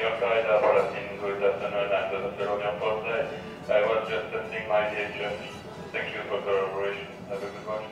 Your good afternoon and the I was just testing my DHF. Thank you for collaboration. Have a good one.